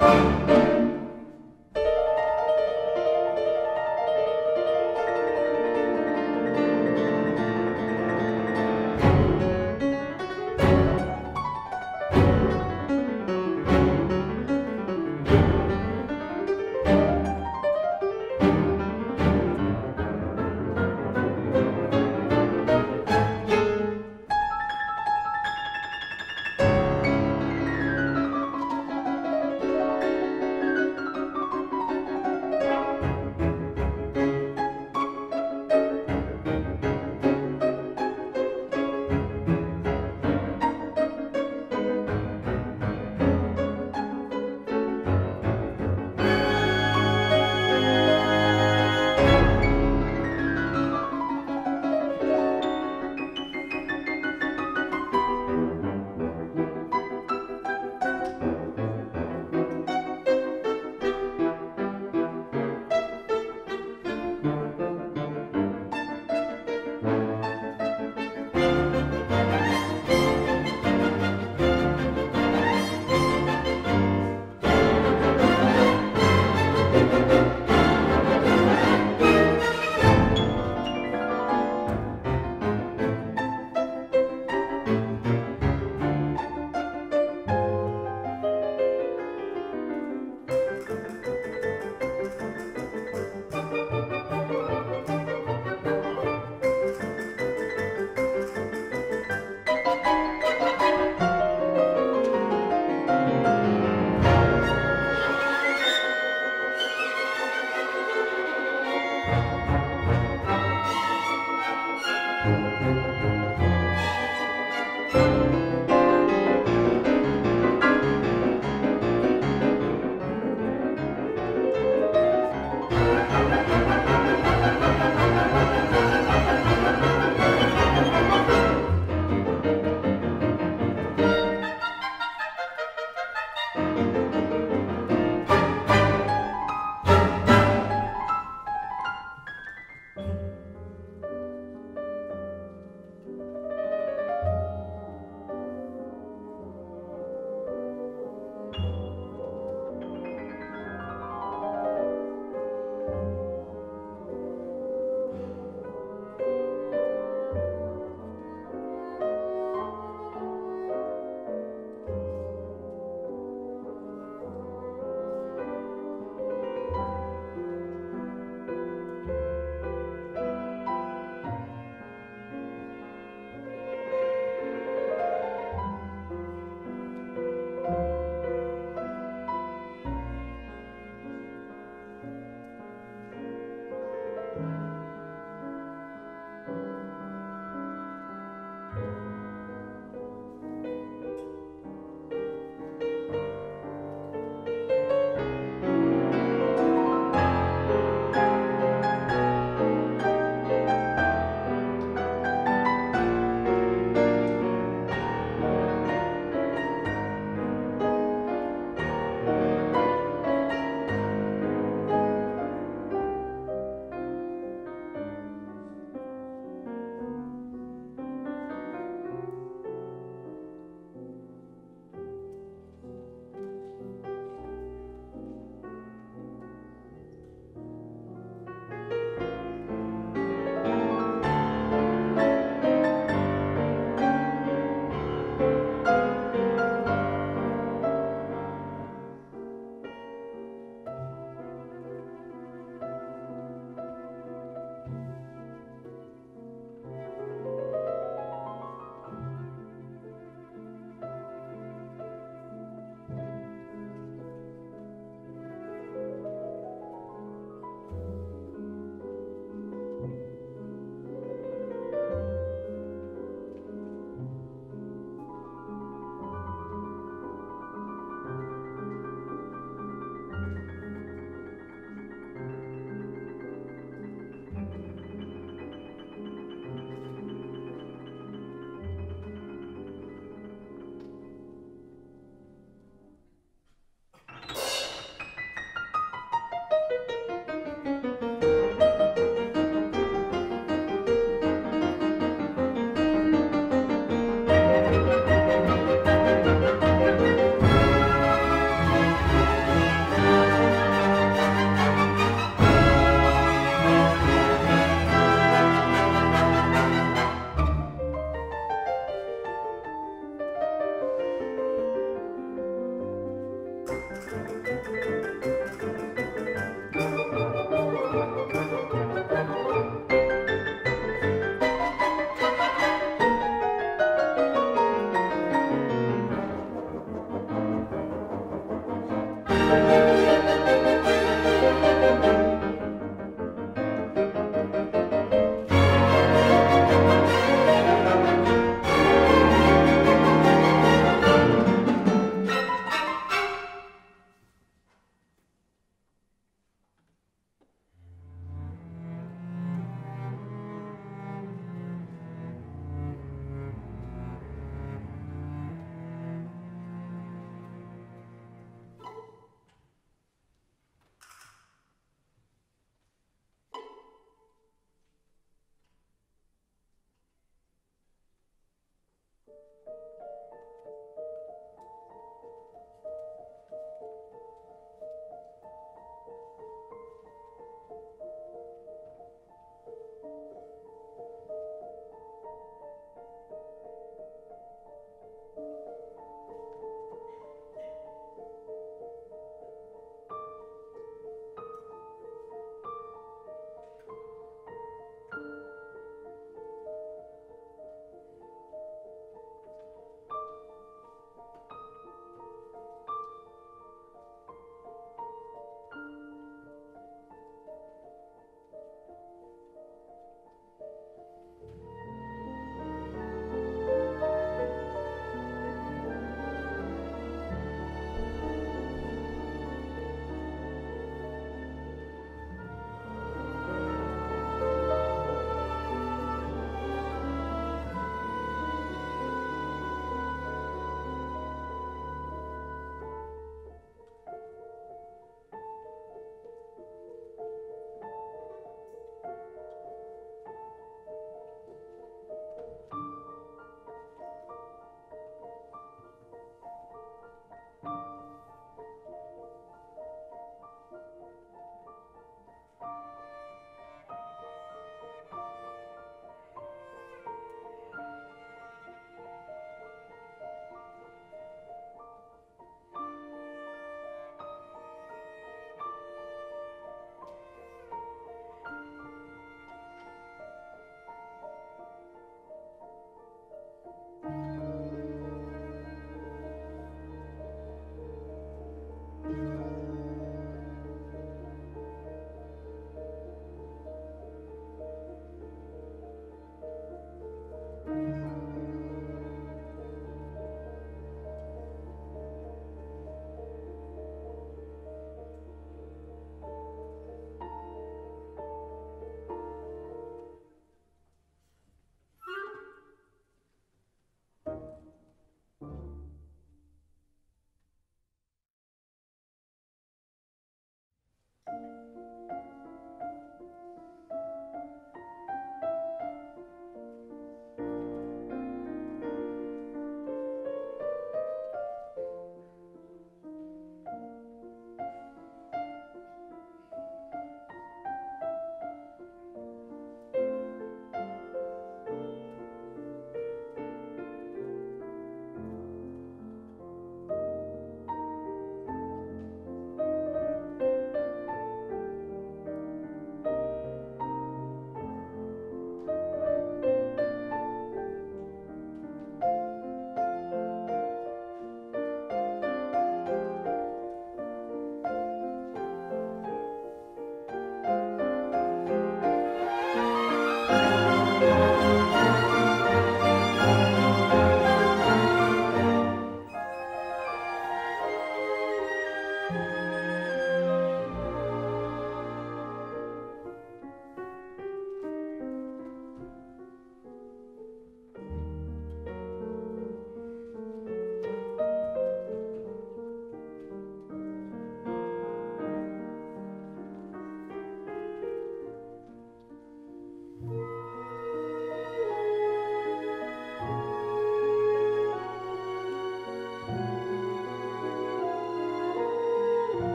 you